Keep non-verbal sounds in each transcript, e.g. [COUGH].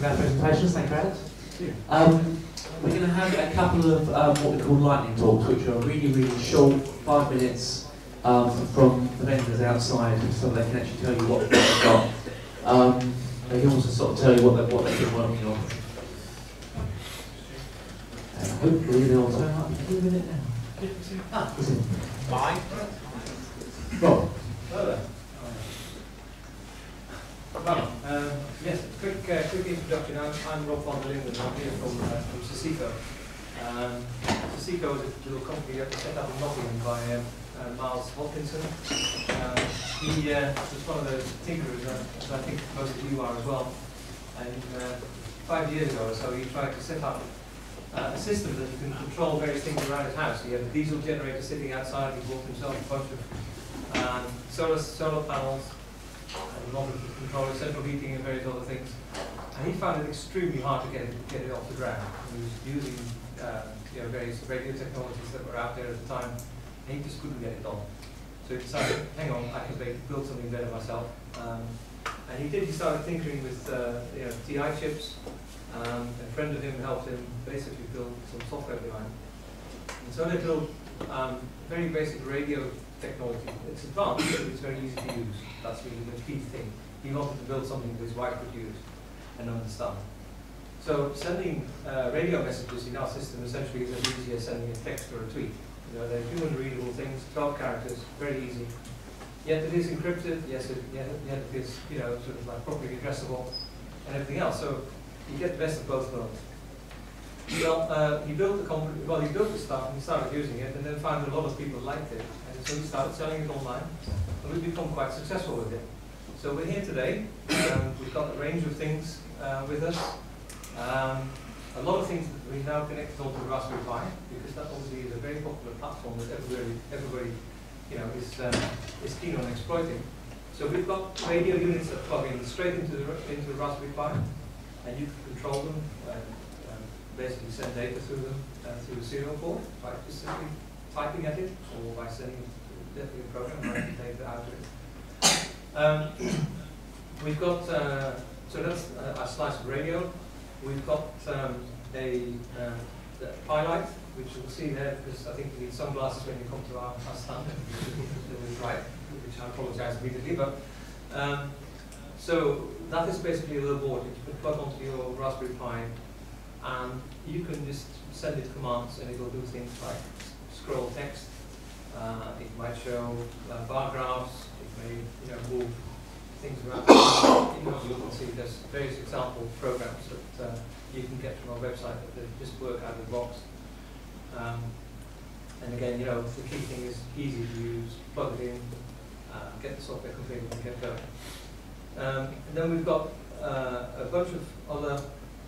for that presentation. Thank you, Alex. Um, we're going to have a couple of um, what we call lightning talks, which are really, really short, five minutes um, from the vendors outside, so they can actually tell you what they've got. Um, they can also sort of tell you what, they, what they've been working on. And hopefully they'll turn up in a minute now. Ah, is? Bye. Rob. Well, um, yes, quick, uh, quick introduction. I'm, Rob van der Linden. I'm here from, uh, from Ciseco. Um, Ciseco is a little company that was set up in Nottingham by um, uh, Miles Hodkinson. Um, he uh, was one of the tinkerers, uh, as I think most of you are as well. And uh, five years ago or so, he tried to set up uh, a system that you can control various things around his house. He had a diesel generator sitting outside. He bought himself a bunch of um, solar, solar panels, and a lot of controlling central heating and various other things. And he found it extremely hard to get it, get it off the ground. He was using uh, you know, various radio technologies that were out there at the time, and he just couldn't get it done. So he decided, hang on, I can build something better myself. Um, and he did, he started tinkering with uh, you know, TI chips. Um, a friend of him helped him basically build some software behind. And so they built um, very basic radio technology. It's advanced, but it's very easy to use. That's really the key thing. He wanted to build something that his wife could use and understand. So sending uh, radio messages in our system essentially is as easy as sending a text or a tweet. You know, they're human readable things, 12 characters, very easy. Yet it is encrypted, yes, it, yet, yet it is, you know, sort of like properly addressable and everything else. So you get the best of both worlds. Well, uh, he built the company, well, he built the stuff and he started using it and then found a lot of people liked it. And so he started selling it online, and we've become quite successful with it. So we're here today. Um, we've got a range of things uh, with us. Um, a lot of things we now connected onto the Raspberry Pi, because that obviously is a very popular platform that everybody, everybody you know, is, um, is keen on exploiting. So we've got radio units that plug in straight into the, into Raspberry Pi, and you can control them and um, basically send data through them uh, through a serial port by just simply typing at it or by sending definitely a program writing data out of it. Um, [COUGHS] we've got, uh, so that's a, a, slice of radio. We've got um, a, uh, Pi-Lite, which you'll see there, because I think you need sunglasses when you come to our, our stand, [LAUGHS] right, which I apologize immediately, but um, so that is basically a little board that you can plug onto your Raspberry Pi, and you can just send it commands, and it will do things like scroll text. Uh, it might show uh, bar graphs. It may you know move things around. you, you can see there's various example programs that uh, you can get from our website that just work out of the box. Um, and again, you know, the key thing is easy to use. Plug it in, uh, get the software configured, and get going. Um, and then we've got uh, a bunch of other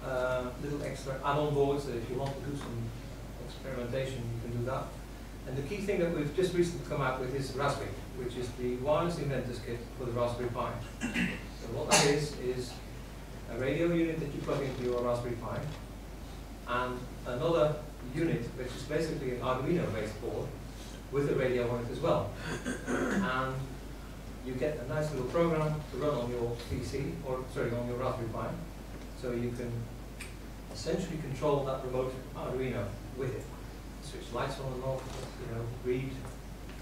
uh, little extra add-on boards that if you want to do some experimentation, you can do that. And the key thing that we've just recently come out with is RasWIK, which is the wireless inventors kit for the Raspberry Pi. So what that is, is a radio unit that you plug into your Raspberry Pi, and another unit which is basically an Arduino-based board with a radio on it as well. And you get a nice little program to run on your PC, or sorry, on your Raspberry Pi, so you can essentially control that remote Arduino with it switch lights on and off, you know, read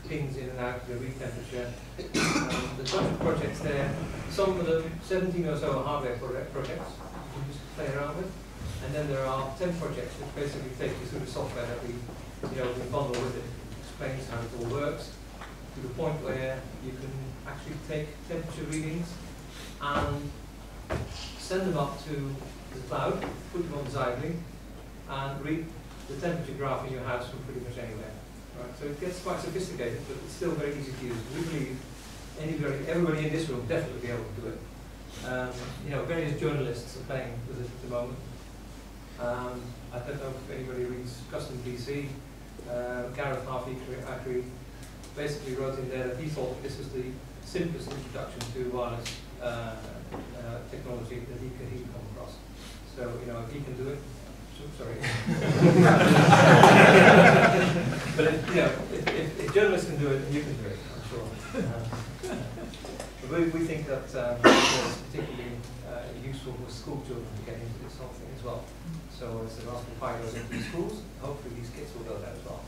pins in and out, the read temperature. Um, there's bunch of projects there. Some of them, 17 or so are hardware projects you can just play around with. And then there are 10 projects which basically take you through the software that we, you know, we bundle with it. explains how it all works to the point where you can actually take temperature readings and send them up to the cloud, put them on Xively, and read the temperature graph in your house from pretty much anywhere. Right? So it gets quite sophisticated, but it's still very easy to use. We believe anybody, everybody in this room definitely be able to do it. Um, you know, various journalists are playing with it at the moment. Um, I don't know if anybody reads Custom PC. Uh, Gareth Halfacree basically wrote in there that he thought this was the simplest introduction to wireless uh, uh, technology that he could, he could come across. So, you know, if he can do it, sorry. [LAUGHS] but if, you know, if, if, if, journalists can do it, you can do it, I'm sure. We, we think that um, it's particularly uh, useful for school children to get into this whole thing as well. So as the Raspberry Pi goes into schools, hopefully these kids will go there as well.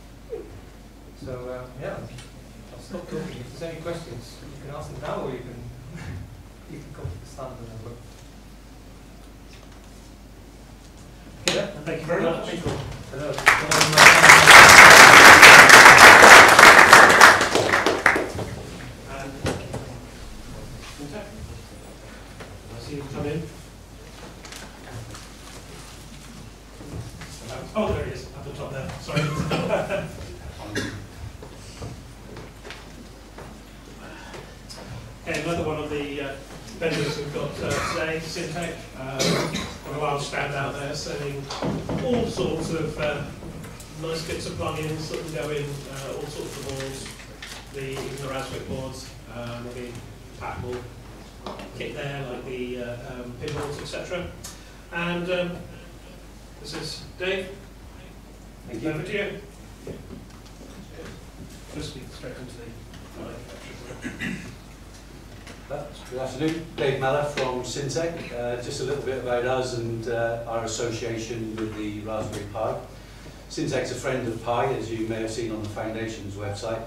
So uh, yeah, I'll stop talking. If there's any questions, you can ask them now, or you can you can come to the stand and look. Okay, thank you very much. Hello. And, I see you come in. Oh, there he is, at the top there, sorry. [LAUGHS] Okay, another one of the uh, vendors we've got uh, today, Cyntech, um, a large stand out there selling all sorts of uh, nice bits of plugins that can go in uh, all sorts of boards, the, even the Raspberry boards, um, the Apple kit there, like the uh, um, pinballs, etc. And um, this is Dave. Thank you. Over to you. Just speak straight into the mic. Good afternoon, Dave Meller from Cyntech. Uh, just a little bit about us and uh, our association with the Raspberry Pi. Cyntech's a friend of Pi, as you may have seen on the Foundation's website.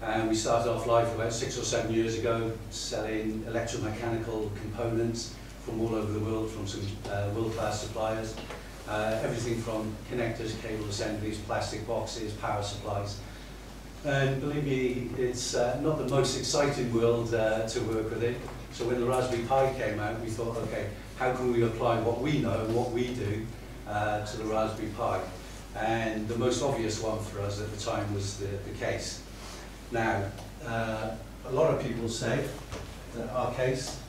And we started off life about six or seven years ago, selling electromechanical components from all over the world, from some uh, world-class suppliers. Uh, everything from connectors, cable assemblies, plastic boxes, power supplies. And believe me, it's uh, not the most exciting world uh, to work with it. So when the Raspberry Pi came out, we thought, okay, how can we apply what we know and what we do uh, to the Raspberry Pi? And the most obvious one for us at the time was the, the case. Now, uh, a lot of people say that our case,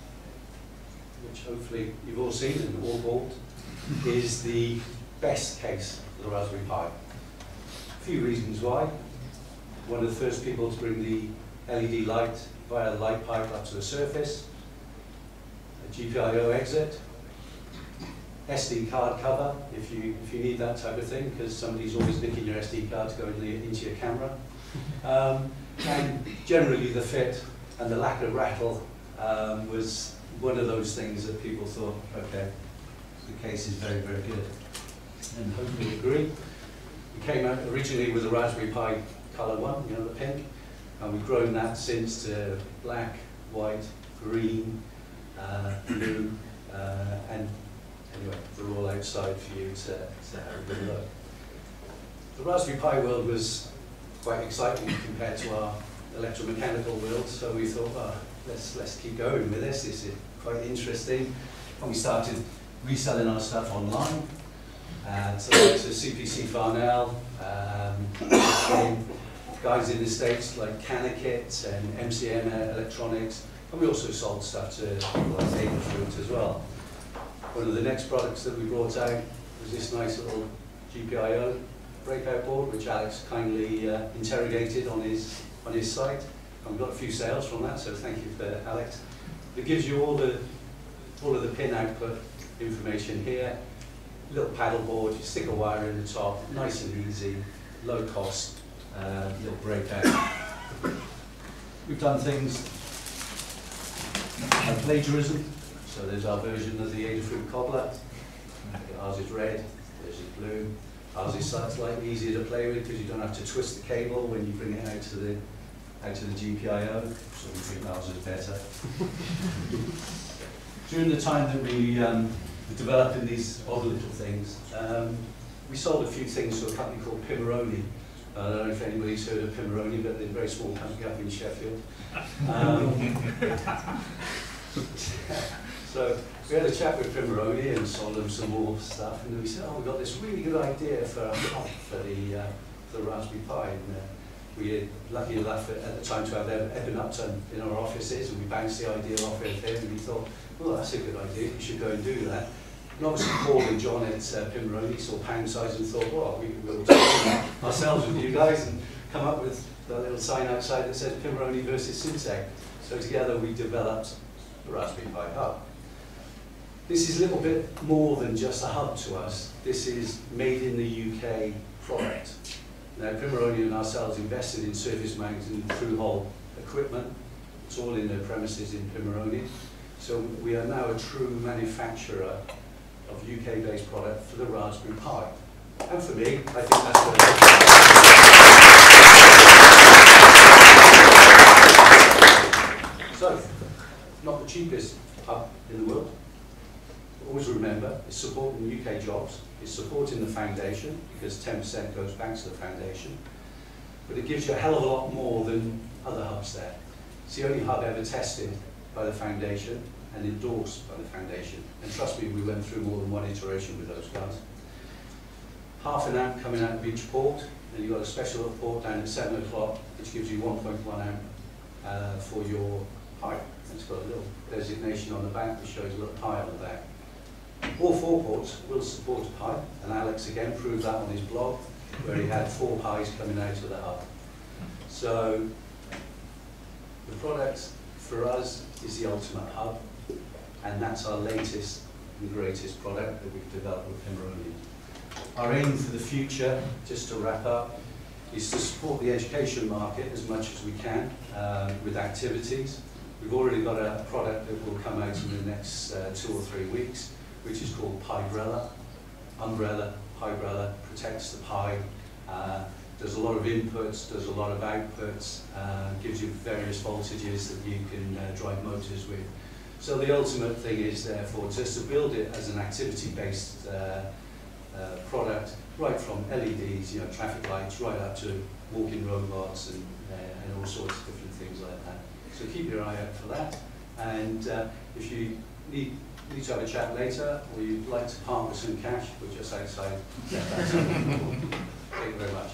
which hopefully you've all seen and all bought, is the best case for the Raspberry Pi. A few reasons why one of the first people to bring the LED light via the light pipe up to the surface, a GPIO exit, SD card cover if you if you need that type of thing because somebody's always nicking your SD card to go in the, into your camera, [LAUGHS] um, and generally the fit and the lack of rattle um, was one of those things that people thought, okay, the case is very very good, and hopefully agree. We came out originally with a Raspberry Pi colour one, you know, the pink. And we've grown that since to black, white, green, uh, blue, uh, and anyway, they're all outside for you to, to have a good look. The Raspberry Pi world was quite exciting compared to our electromechanical world, so we thought, well, let's, let's keep going with this, this is quite interesting. And we started reselling our stuff online. Uh, so to CPC Farnell, um, [COUGHS] guys in the States like Canakit and MCM Electronics, and we also sold stuff to people like Adafruit as well. One of the next products that we brought out was this nice little GPIO breakout board, which Alex kindly uh, interrogated on his on his site. And we got a few sales from that, so thank you for that, Alex. It gives you all the all of the pin output information here. Little paddle board, you stick a wire in the top, nice and easy, low cost, uh, little breakout. We've done things like plagiarism, so there's our version of the Adafruit cobbler. Ours is red, theirs is blue. Ours is slightly easier to play with because you don't have to twist the cable when you bring it out to the out to the GPIO, so we think ours is better. During the time that we um, were developing these odd little things, um, we sold a few things to a company called Pimoroni. I don't know if anybody's heard of Pimoroni, but they're a very small company up in Sheffield. Um, [LAUGHS] so we had a chat with Pimoroni and sold them some more stuff, and we said, oh, we've got this really good idea for a hub for the, uh, for the Raspberry Pi. And, uh, we were lucky enough at, at the time to have Eben Upton in our offices, and we bounced the idea off of him, and we thought, well, that's a good idea, we should go and do that. And obviously Paul and John at uh, saw pound size and thought, well, we will talk ourselves with you guys and come up with the little sign outside that says Pimoroni versus Cyntech. So together we developed the Raspberry Pi Hub. This is a little bit more than just a hub to us. This is made in the UK product. Now, Pimoroni and ourselves invested in surface and through-hole equipment. It's all in their premises in Pimoroni. So we are now a true manufacturer of UK-based product for the Raspberry Pi. And for me, I think that's what it is. So, not the cheapest hub in the world. But Always remember, it's supporting UK jobs, it's supporting the foundation, because 10% goes back to the foundation, but it gives you a hell of a lot more than other hubs there. It's the only hub ever tested by the foundation and endorsed by the foundation. And trust me, we went through more than one iteration with those guys. Half an amp coming out of each port, and you've got a special port down at 7 o'clock, which gives you 1.1 amp uh, for your pipe. It's got a little designation on the back which shows a little pi on the back. All four ports will support a pipe, and Alex again proved that on his blog, where he had four pies coming out of the hub. So the product for us is the ultimate hub, and that's our latest and greatest product that we've developed with Pimoroni. Our aim for the future, just to wrap up, is to support the education market as much as we can uh, with activities. We've already got a product that will come out in the next uh, two or three weeks, which is called Pibrella. Umbrella, Pibrella protects the pie. Uh, does a lot of inputs, does a lot of outputs, uh, gives you various voltages that you can uh, drive motors with. So the ultimate thing is therefore just to build it as an activity-based uh, uh, product, right from LEDs, you know, traffic lights, right up to walking robots and, uh, and all sorts of different things like that. So keep your eye out for that. And uh, if you need, need to have a chat later, or you'd like to part with some cash, we're just outside. [LAUGHS] Thank you very much.